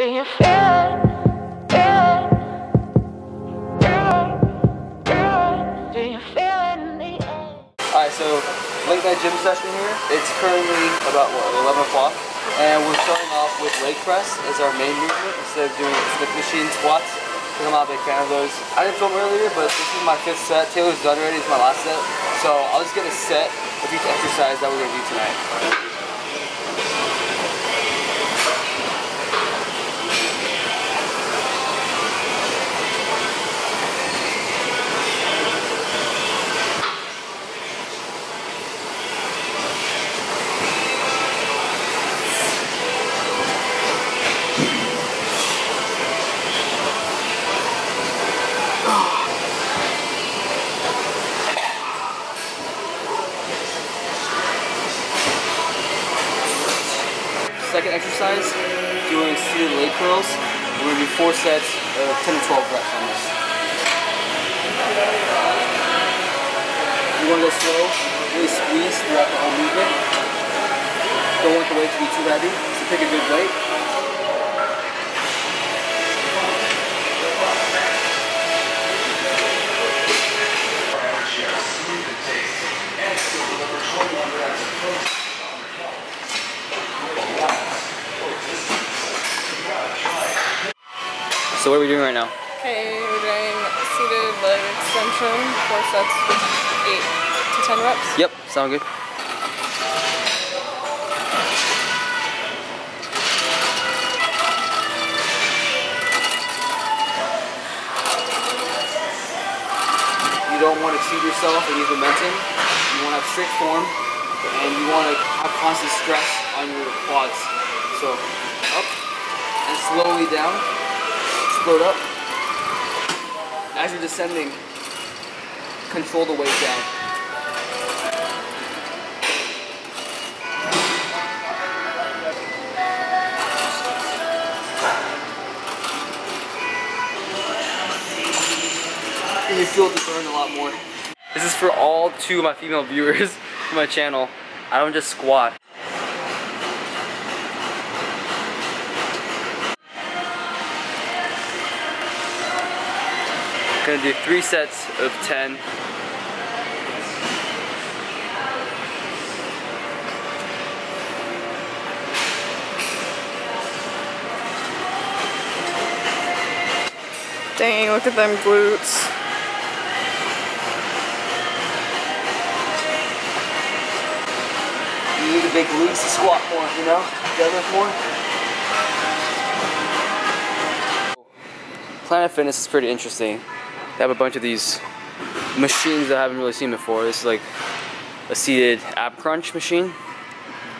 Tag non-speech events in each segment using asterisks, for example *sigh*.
Do you feel? Alright, so late night gym session here. It's currently about what, 11 o'clock. And we're starting off with leg press as our main movement instead of doing Smith machine squats. Because I'm not a big fan of those. I didn't film earlier, but this is my fifth set. Taylor's done already, it's my last set. So I'll just get a set of each exercise that we're gonna do tonight. Second exercise, doing seated leg curls. We're gonna do four sets of 10 to 12 reps on this. You wanna go slow, really squeeze throughout the whole movement. Don't want the weight to be too heavy, so pick a good weight. So what are we doing right now? Okay, we're doing seated leg extension, four sets with eight to ten reps. Yep, sound good. You don't want to cheat yourself and use momentum. You want to have strict form and you want to have constant stress on your quads. So up and slowly down. Explode up. As you're descending, control the weight down. You feel the burn a lot more. This is for all two of my female viewers *laughs* my channel. I don't just squat. We're gonna do three sets of 10. Dang, look at them glutes. You need a big glutes to squat more, you know? Deadlift more. Planet Fitness is pretty interesting. They have a bunch of these machines that I haven't really seen before. This is like a seated ab crunch machine.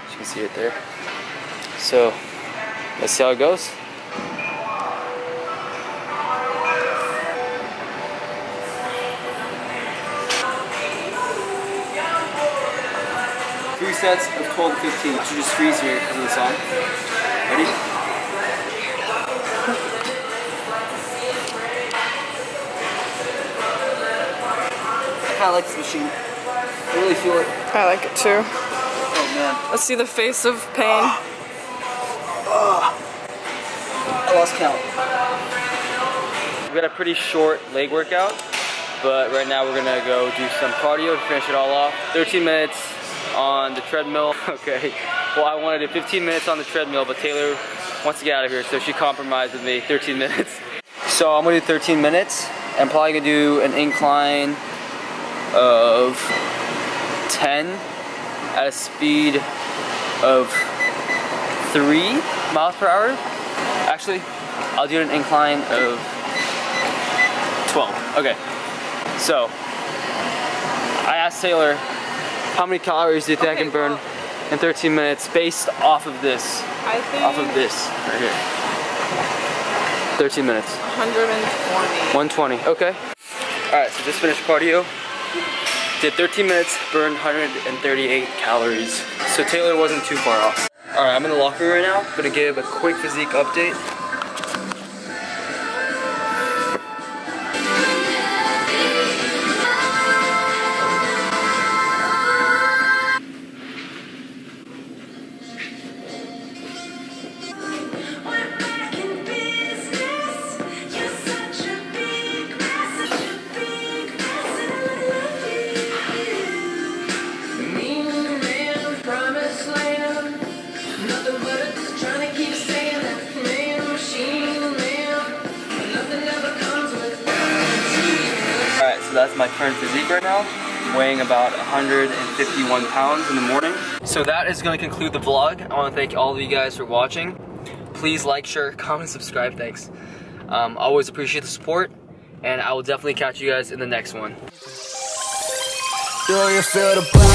As you can see it there. So, let's see how it goes. Three sets of 12 to 15. I should just freeze here because of the song. Ready? Kind of like this machine. I really feel it. I like it too. Oh man. Let's see the face of pain. I lost count. We got a pretty short leg workout, but right now we're gonna go do some cardio to finish it all off. 13 minutes on the treadmill. *laughs* Okay. Well, I wanted to do 15 minutes on the treadmill, but Taylor wants to get out of here, so she compromised with me 13 *laughs* minutes. So I'm gonna do 13 minutes. I'm probably gonna do an incline of 10 at a speed of 3 miles per hour. Actually, I'll do an incline of 12. Okay. So, I asked Taylor, how many calories do you think I can burn well- in 13 minutes based off of this? I think Off of this, right here. 13 minutes. 120. 120, okay. Alright, so just finished cardio. Did 13 minutes, burned 138 calories. So Taylor wasn't too far off. Alright, I'm in the locker room right now. Gonna give a quick physique update. That's my current physique right now, weighing about 151 pounds in the morning. So that is going to conclude the vlog. I want to thank all of you guys for watching. Please like, share, *laughs* comment, subscribe. Thanks. Um, always appreciate the support, and I will definitely catch you guys in the next one. Do you feel the?